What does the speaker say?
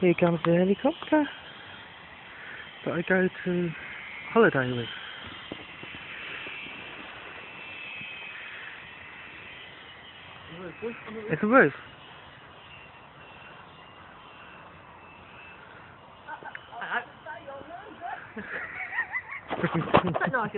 Here comes the helicopter that I go to holiday with. It's a roof. I